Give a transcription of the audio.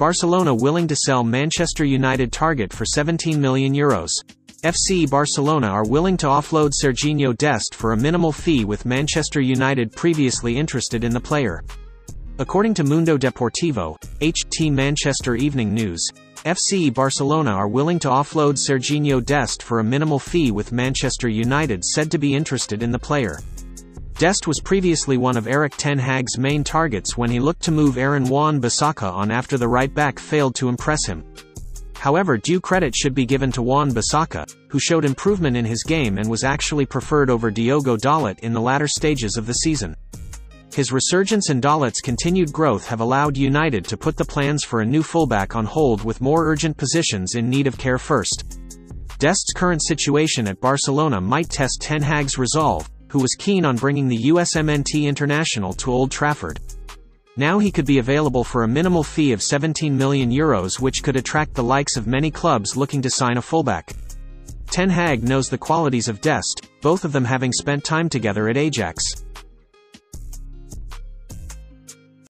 Barcelona willing to sell Manchester United target for 17 million euros. FC Barcelona are willing to offload Sergiño Dest for a minimal fee with Manchester United previously interested in the player. According to Mundo Deportivo, HT Manchester Evening News, FC Barcelona are willing to offload Sergiño Dest for a minimal fee with Manchester United said to be interested in the player. Dest was previously one of Erik Ten Hag's main targets when he looked to move Aaron Wan-Bissaka on after the right-back failed to impress him. However due credit should be given to Wan-Bissaka, who showed improvement in his game and was actually preferred over Diogo Dalot in the latter stages of the season. His resurgence and Dalot's continued growth have allowed United to put the plans for a new fullback on hold with more urgent positions in need of care first. Dest's current situation at Barcelona might test Ten Hag's resolve, who was keen on bringing the USMNT international to Old Trafford. Now he could be available for a minimal fee of 17 million euros which could attract the likes of many clubs looking to sign a fullback. Ten Hag knows the qualities of Dest, both of them having spent time together at Ajax.